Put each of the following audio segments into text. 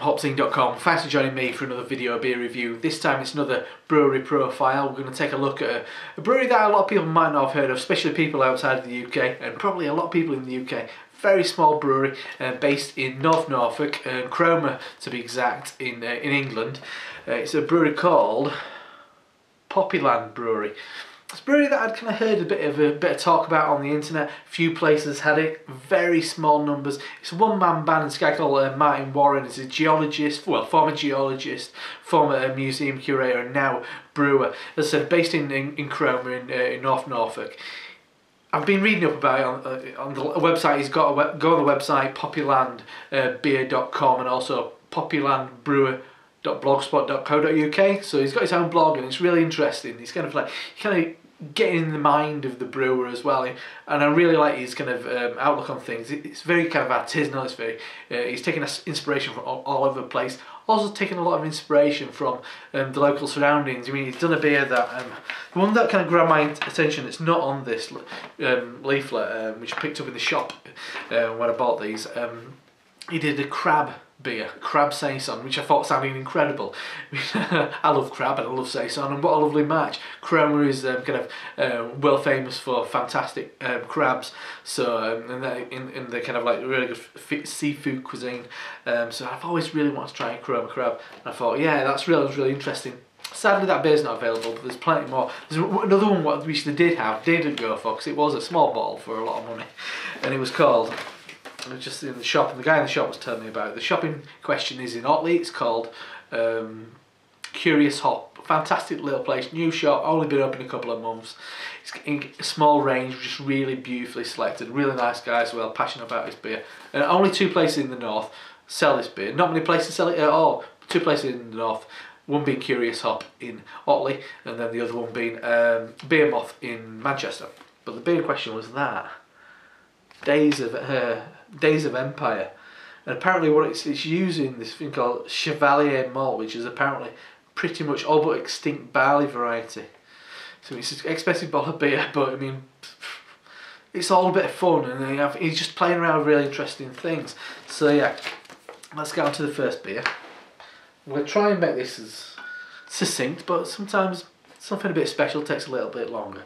hopzine.com. Thanks for joining me for another video beer review. This time it's another brewery profile. We're going to take a look at a, a brewery that a lot of people might not have heard of, especially people outside of the UK and probably a lot of people in the UK. Very small brewery uh, based in North Norfolk, uh, Cromer to be exact, in uh, in England. Uh, it's a brewery called Poppyland Brewery. It's a brewery that I'd kind of heard a bit of a bit of talk about on the internet. Few places had it, very small numbers. It's a one-man band. This guy uh, Martin Warren is a geologist, well, former geologist, former uh, museum curator, and now brewer. As I said, based in in, in Cromer in, uh, in North Norfolk. I've been reading up about it on, uh, on the website. He's got a web, go on the website poppylandbeer.com and also poppylandbrewer.blogspot.co.uk. So he's got his own blog and it's really interesting. He's kind of like kind of getting in the mind of the brewer as well and I really like his kind of um, outlook on things it's very kind of artisanal it's very uh, he's taking inspiration from all, all, over the place also taking a lot of inspiration from um, the local surroundings I mean he's done a beer that um, the one that kind of grabbed my attention it's not on this um, leaflet um, which I picked up in the shop uh, when I bought these um, he did a crab beer, Crab Saison, which I thought sounded incredible. I love crab and I love Saison, and what a lovely match. Cromer is um, kind of uh, well famous for fantastic um, crabs, so um, in, the, in, in the kind of like really good seafood cuisine. Um, so I've always really wanted to try a Cromer crab, and I thought, yeah, that's really, really interesting. Sadly, that beer's not available, but there's plenty more. There's another one what we did have, didn't go for, because it was a small bottle for a lot of money, and it was called I was just in the shop, and the guy in the shop was telling me about it. The shopping question is in Otley. It's called um, Curious Hop. Fantastic little place, new shop, only been open a couple of months. It's in a small range, just really beautifully selected. Really nice guy as well, passionate about his beer. And only two places in the north sell this beer. Not many places sell it at all. Two places in the north. One being Curious Hop in Otley, and then the other one being um, Beermoth in Manchester. But the beer question was that. Days of uh, Days of Empire. And apparently what it's, it's using this thing called Chevalier malt, which is apparently pretty much all but extinct barley variety. So it's an expensive bottle of beer, but I mean, it's all a bit of fun and he's just playing around with really interesting things. So yeah, let's get on to the first beer. To try and make this as succinct, but sometimes something a bit special takes a little bit longer.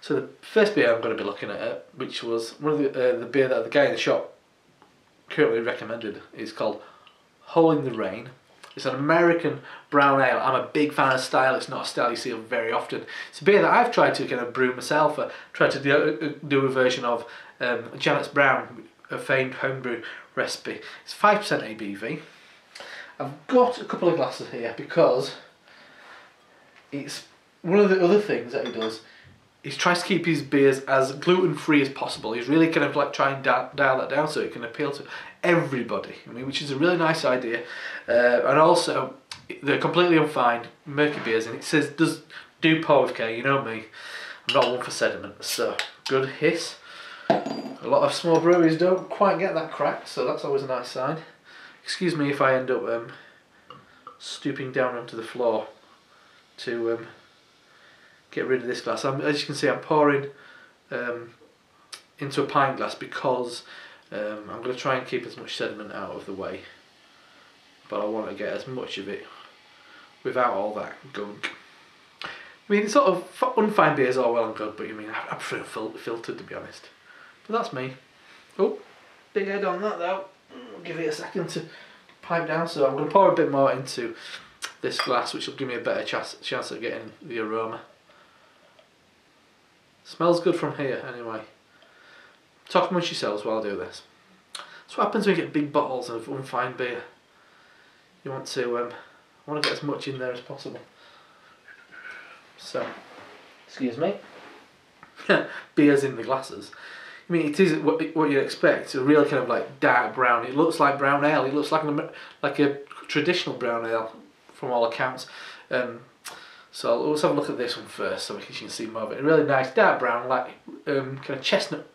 So the first beer I'm going to be looking at, which was one of the uh, the beer that the guy in the shop currently recommended, is called Hole in the Rain. It's an American brown ale. I'm a big fan of style. It's not a style you see very often. It's a beer that I've tried to kind of brew myself. I tried to do, uh, do a version of um, Janet's Brown, a famed homebrew recipe. It's 5% ABV. I've got a couple of glasses here because it's one of the other things that he does he tries to keep his beers as gluten free as possible. He's really kind of like trying to dial, that down so it can appeal to everybody. I mean, which is a really nice idea. Uh, and also, they're completely unfined, murky beers, and it says does do care. You know me, I'm not one for sediment. So good hiss. A lot of small breweries don't quite get that crack, so that's always a nice sign. Excuse me if I end up um, stooping down onto the floor to um, get rid of this glass. I'm, as you can see I'm pouring um, into a pint glass because um, I'm going to try and keep as much sediment out of the way but I want to get as much of it without all that gunk. I mean, sort of unfine beers are well and good, but I mean, I, prefer fil filtered to be honest. But that's me. Oh, big head on that though. I'll give it a second to pipe down. So I'm going to pour a bit more into this glass, which will give me a better chance, chance of getting the aroma. Smells good from here anyway. Talk amongst yourselves while I do this. That's what happens when you get big bottles of unfine beer. You want to um, want to get as much in there as possible. So, excuse me. Beer's in the glasses. I mean, it is what, what you'd expect. It's a real kind of like dark brown. It looks like brown ale. It looks like an, like a traditional brown ale, from all accounts. Um, so let's have a look at this one first so we can see more of it. A really nice dark brown, like um, kind of chestnut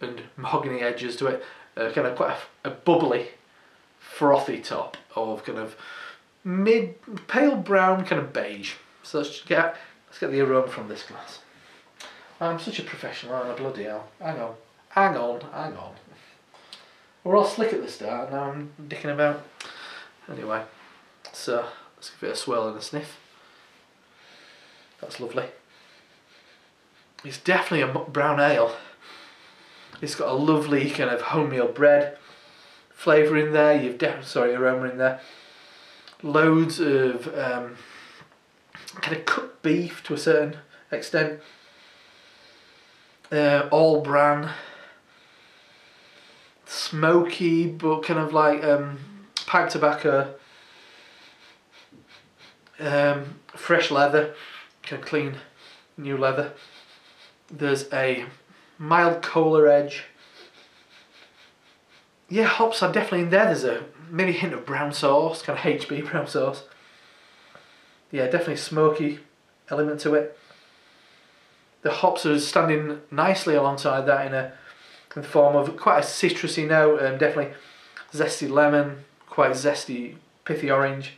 and mahogany edges to it. Uh, kind of quite a, a, bubbly, frothy top of kind of mid pale brown, kind of beige. So let's get let's get the aroma from this glass. I'm such a professional, I'm a bloody hell. Hang on, hang on, hang on. We're all slick at the start, now I'm dicking about. Anyway, so let's give it a swirl and a sniff. That's lovely. It's definitely a brown ale. It's got a lovely kind of wholemeal bread flavour in there. You've definitely sorry aroma in there. Loads of um, kind of cooked beef to a certain extent. Uh, all bran. Smoky, but kind of like um, pipe tobacco. Um, fresh leather, of clean, new leather. There's a mild cola edge. Yeah, hops are definitely in there. There's a maybe hint of brown sauce, kind of HP brown sauce. Yeah, definitely smoky element to it. The hops are standing nicely alongside that in a in the form of quite a citrusy note, and definitely zesty lemon, quite zesty, pithy orange.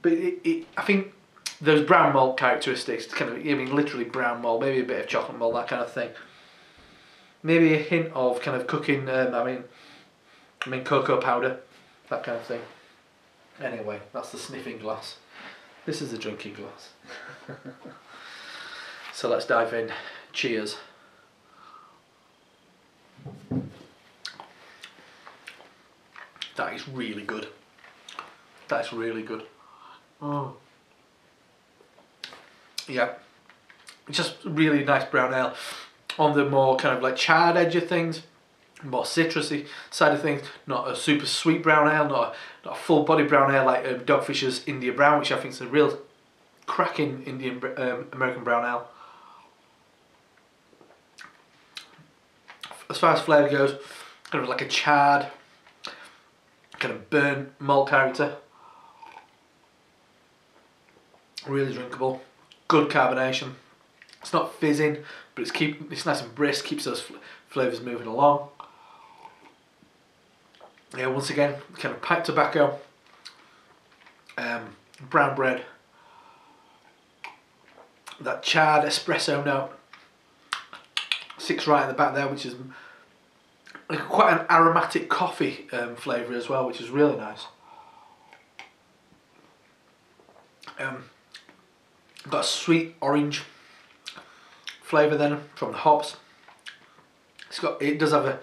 But it, it, I think those brown malt characteristics, kind of, I mean, literally brown malt, maybe a bit of chocolate malt, that kind of thing. Maybe a hint of kind of cooking. Um, I mean, I mean cocoa powder, that kind of thing. Anyway, that's the sniffing glass. This is the drinking glass. so let's dive in. Cheers. That is really good. That's really good. Oh. Yeah. Just really nice brown ale. On the more kind of like charred edge of things, more citrusy side of things. Not a super sweet brown ale, not a, not a full body brown ale like um, Dogfish's India Brown, which I think is a real cracking Indian um, American brown ale. As far as flavour goes, kind of like a charred, kind of burnt malt character. Really drinkable, good carbonation. It's not fizzing, but it's keep it's nice and brisk, keeps those fl flavours moving along. Yeah, once again, kind of pipe tobacco, um, brown bread, that charred espresso note sits right in the back there, which is like quite an aromatic coffee um, flavour as well, which is really nice. Um, got a sweet orange flavour then from the hops. It's got it does have a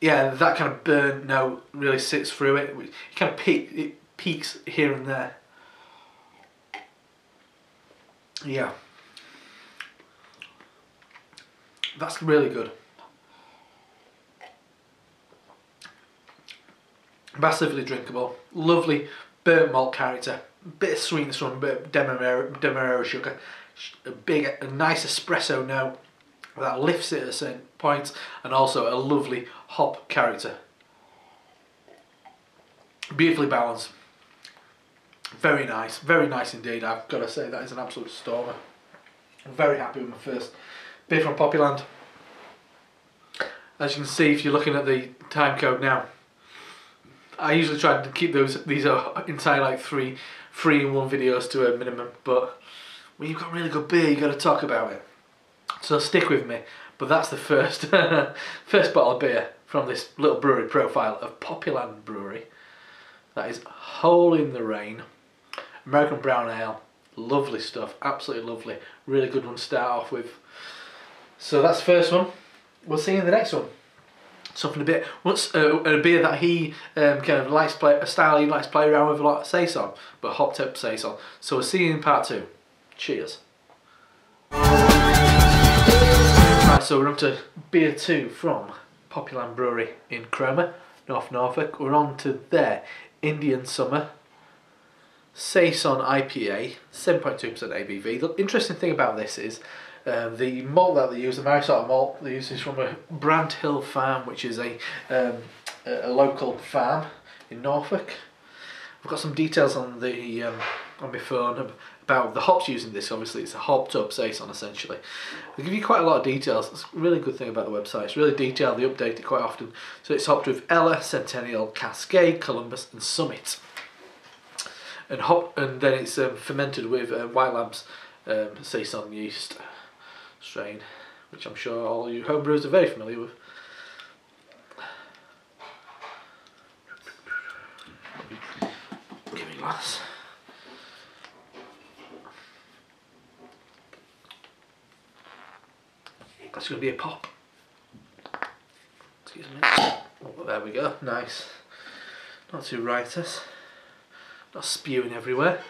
yeah that kind of burn note really sits through it. It kind of peak it peaks here and there. Yeah. That's really good. Massively drinkable. Lovely burnt malt character. Bit of sweetness from a demerara, demerara sugar. A big, a nice espresso note that lifts it at a certain points, and also a lovely hop character. Beautifully balanced. Very nice, very nice indeed. I've got to say that is an absolute stormer. I'm very happy with my first beer from Poppyland. As you can see, if you're looking at the time code now, I usually try to keep those these are entire like three three in one videos to a minimum, but when you've got really good beer, you got to talk about it. So stick with me. But that's the first first bottle of beer from this little brewery profile of Poppyland Brewery. That is Hole in the Rain, American Brown Ale. Lovely stuff, absolutely lovely. Really good one to start off with. So that's the first one. We'll see you in the next one. Something a bit, what's uh, a beer that he um, kind of likes play, a style he likes to play around with a lot of saison, but hopped up saison. So we'll see you in part two. Cheers. Right, so we're up to beer two from Poppyland Brewery in Cromer, North Norfolk. We're on to their Indian Summer Saison IPA, 7.2% ABV. The interesting thing about this is um, the malt that they use, the Maris Otter malt they use is from a Branthill farm, which is a, um, a local farm in Norfolk. I've got some details on the um, on my phone about the hops using this. Obviously, it's a hopped up saison essentially. They give you quite a lot of details. It's a really good thing about the website. It's really detailed. They update it quite often. So it's hopped with Ella, Centennial, Cascade, Columbus, and Summit. And hop, and then it's um, fermented with uh, White Labs um, saison yeast strain, which I'm sure all you homebrewers are very familiar with. Give me glass. That's going to be a pop. Excuse me. Oh, there we go. Nice. Not too riotous. Not spewing everywhere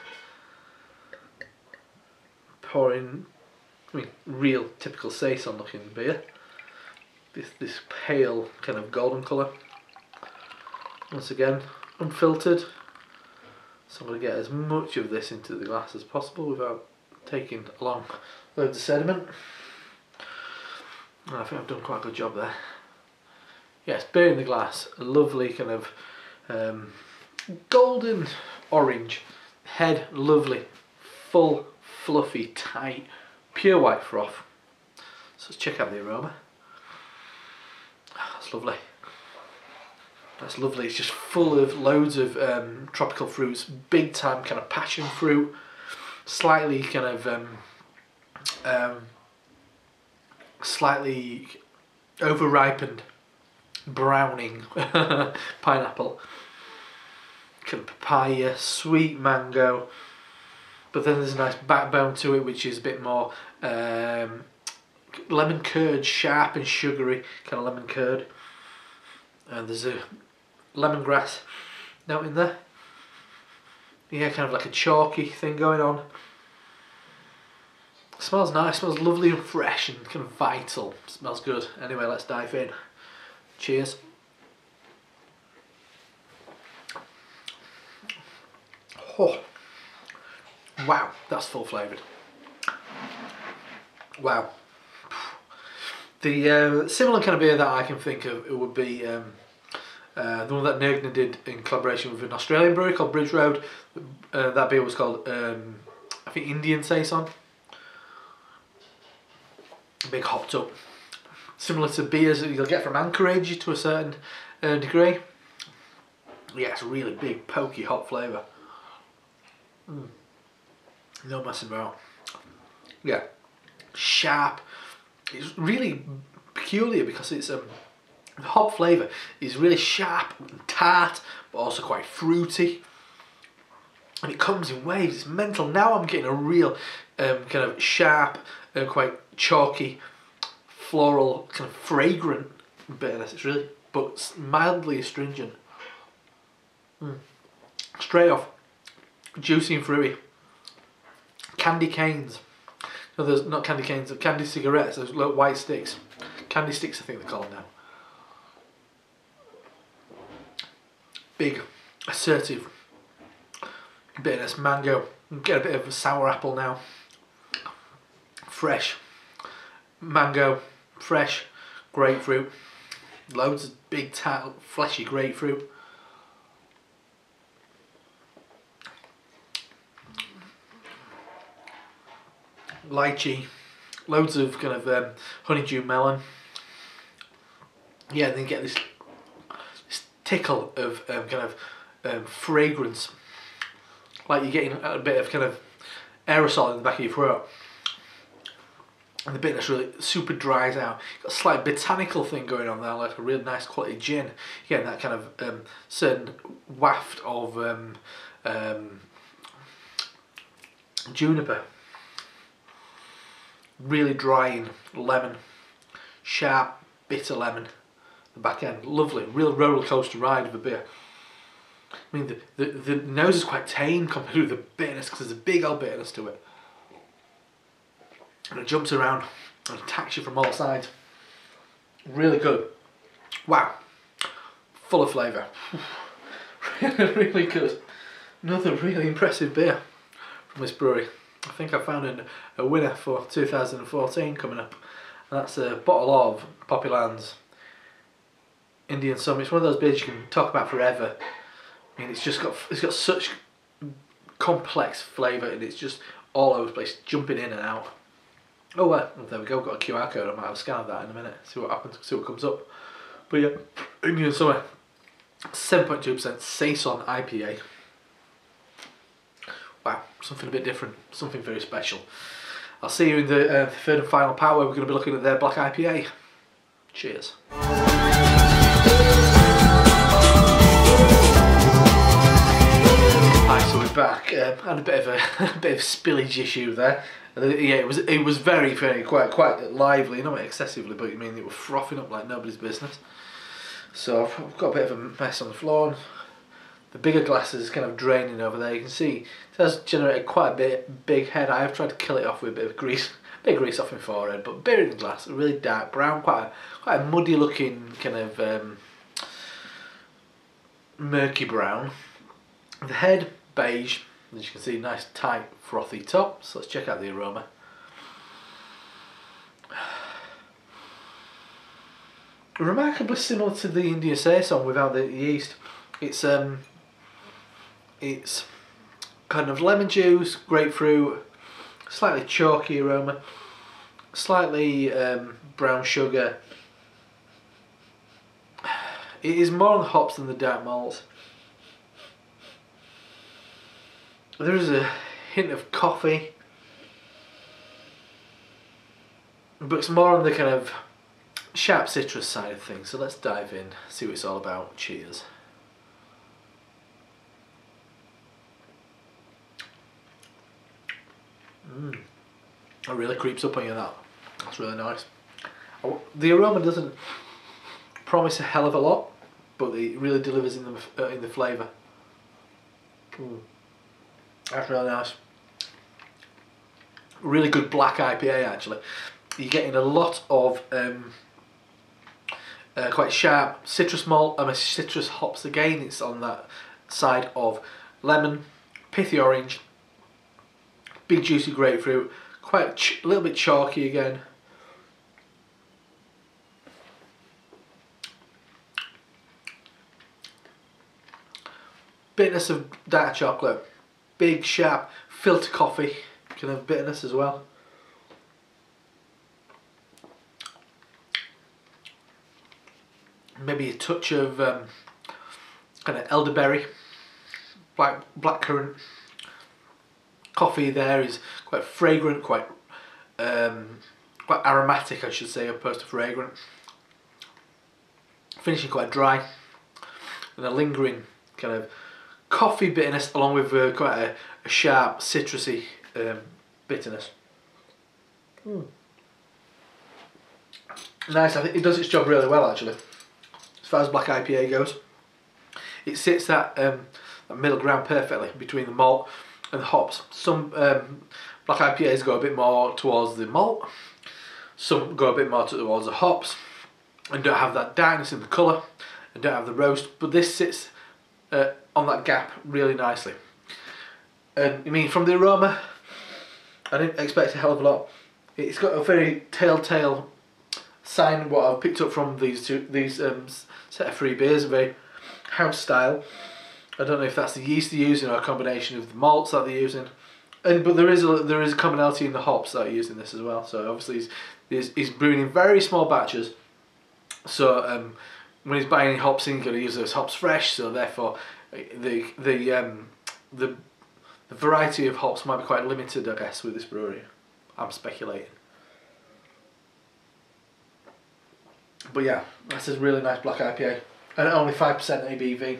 pouring I mean, real typical saison looking beer. This this pale kind of golden colour. Once again, unfiltered. So I'm going to get as much of this into the glass as possible without taking along loads of sediment. And I think I've done quite a good job there. Yes, beer in the glass, a lovely kind of um, golden orange, head lovely, full, fluffy, tight, pure white froth. So let's check out the aroma. That's lovely. That's lovely. It's just full of loads of um, tropical fruits, big time kind of passion fruit, slightly kind of um, um, slightly browning pineapple, kind of papaya, sweet mango, but then there's a nice backbone to it which is a bit more um, lemon curd, sharp and sugary kind of lemon curd. And there's a lemongrass note in there. Yeah, kind of like a chalky thing going on. smells nice, smells lovely and fresh and kind of vital. smells good. Anyway, let's dive in. Cheers. Oh. Wow, that's full flavoured. Wow. The uh, similar kind of beer that I can think of it would be um, uh, the one that Nøgne did in collaboration with an Australian brewery called Bridge Road. Uh, that beer was called, um, I think, Indian Saison. Big hopped up. Similar to beers that you'll get from Anchorage to a certain uh, degree. Yeah, it's a really big, pokey hop flavour. Mm. No messing about. Yeah. Sharp. It's really peculiar because it's um, the hop flavour is really sharp and tart, but also quite fruity. And it comes in waves, it's mental. Now I'm getting a real um, kind of sharp and quite chalky, floral, kind of fragrant bitterness. It's really, but mildly astringent. Mm. Straight off, juicy and fruity. Candy canes. No, there's not candy canes, candy cigarettes, those little white sticks. Candy sticks, I think they call them now. big, assertive bitterness, mango. Get a bit of a sour apple now. Fresh mango, fresh grapefruit. Loads of big, tat, fleshy grapefruit. Lychee, loads of kind of um, honeydew melon. Yeah, and then you get this tickle of um, kind of um, fragrance, like you're getting a bit of kind of aerosol in the back of your throat. And the bitterness really super dries out. Got a slight botanical thing going on there, like a real nice quality gin. Again, that kind of um, certain waft of um, um, juniper. Really drying lemon, sharp, bitter lemon the back end. Lovely, real roller coaster ride of a beer. I mean, the, the, the nose is quite tame compared with the bitterness because there's a big old bitterness to it. And it jumps around and attacks you from all sides. Really good. Wow. Full of flavour. really really good. Another really impressive beer from this brewery. I think I found a, a winner for 2014 coming up. That's a bottle of Poppyland's Indian Summer. It's one of those beers you can talk about forever. I mean, it's just got it's got such complex flavour and it's just all over the place, jumping in and out. Oh, well, there we go. Got a QR code. I might have a scan of that in a minute. See what happens. See what comes up. But yeah, Indian Summer, seven point two percent Saison IPA. Wow, something a bit different. Something very special. I'll see you in the uh, third and final part where we're going to be looking at their black IPA. Cheers. Hi, so we're back. Um, had a bit of a, a bit of spillage issue there. And then, yeah, it was it was very very quite quite lively, not excessively, but I mean it was frothing up like nobody's business. So I've got a bit of a mess on the floor. The bigger glasses is kind of draining over there. You can see it has generated quite a bit big head. I have tried to kill it off with a bit of grease, a bit of grease off my forehead, but buried in glass, really dark brown, quite a, quite a muddy looking kind of um, murky brown. The head beige, as you can see, nice tight frothy top. So let's check out the aroma. Remarkably similar to the India saison without the yeast. It's um, it's kind of lemon juice, grapefruit, slightly chalky aroma, slightly um, brown sugar. It is more on the hops than the dark malts. There is a hint of coffee, but it's more on the kind of sharp citrus side of things. So let's dive in, see what it's all about. Cheers. Mm. It really creeps up on you that. That's really nice. Oh, the aroma doesn't promise a hell of a lot, but it really delivers in the uh, in the flavour. Mm. That's really nice. Really good black IPA actually. You're getting a lot of um, uh, quite sharp citrus malt and citrus hops again. It's on that side of lemon, pithy orange, big juicy grapefruit, quite a little bit chalky again. Bitterness of dark chocolate, big sharp filter coffee, can have bitterness as well. Maybe a touch of um, kind of elderberry, black blackcurrant coffee there is quite fragrant, quite um, quite aromatic, I should say, opposed to fragrant. Finishing quite dry, and a lingering kind of coffee bitterness, along with uh, quite a, a, sharp citrusy um, bitterness. Mm. Nice, I think it does its job really well actually. As far as black IPA goes, it sits that, um, that middle ground perfectly between the malt and hops. Some um, black IPAs go a bit more towards the malt, some go a bit more towards the hops, and don't have that darkness in the colour, and don't have the roast, but this sits uh, on that gap really nicely. And I mean, from the aroma, I didn't expect a hell of a lot. It's got a very telltale sign what I've picked up from these two, these um, set of three beers, very house style. I don't know if that's the yeast they're using or a combination of the malts that they're using. And but there is a there is a commonality in the hops that are used in this as well. So obviously he's he's, he's brewing in very small batches. So um, when he's buying hops, he's going to use those hops fresh. So therefore, the the um, the the variety of hops might be quite limited, I guess, with this brewery. I'm speculating. But yeah, this is a really nice black IPA, and only five percent ABV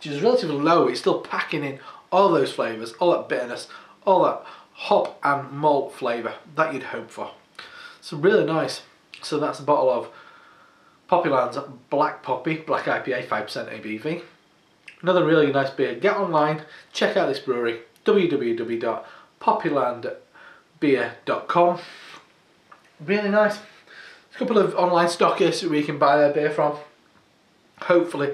which is relatively low, it's still packing in all those flavours, all that bitterness, all that hop and malt flavour that you'd hope for. So really nice. So that's a bottle of Poppyland's Black Poppy, Black IPA, 5% ABV. Another really nice beer. Get online, check out this brewery, www.poppylandbeer.com. Really nice. A couple of online stockists where you can buy their beer from. Hopefully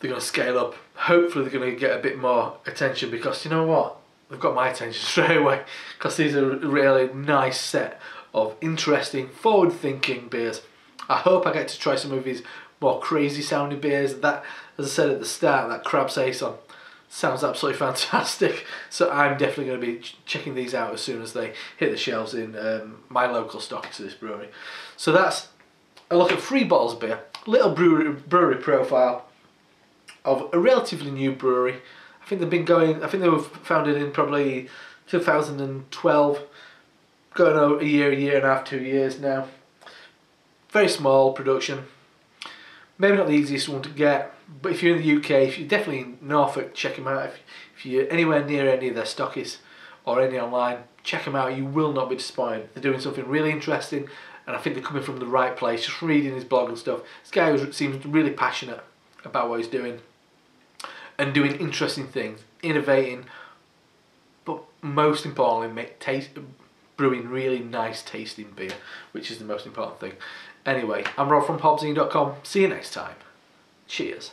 they're going to scale up. Hopefully they're going to get a bit more attention because you know what? They've got my attention straight away because these are a really nice set of interesting, forward-thinking beers. I hope I get to try some of these more crazy sounding beers. That, as I said at the start, that Crab Saison sounds absolutely fantastic. So I'm definitely going to be ch checking these out as soon as they hit the shelves in um, my local stock to this brewery. So that's a look at three bottles of beer, little brewery, brewery profile, of a relatively new brewery. I think they've been going, I think they were founded in probably 2012, going over a year, a year and a half, two years now. Very small production. Maybe not the easiest one to get, but if you're in the UK, if you're definitely in Norfolk, check them out. If, if you're anywhere near any of their stockists or any online, check them out. You will not be disappointed. They're doing something really interesting, and I think they're coming from the right place. Just reading his blog and stuff. This guy seems really passionate about what he's doing and doing interesting things, innovating, but most importantly, make taste, brewing really nice tasting beer, which is the most important thing. Anyway, I'm Rob from Hopzine.com. See you next time. Cheers.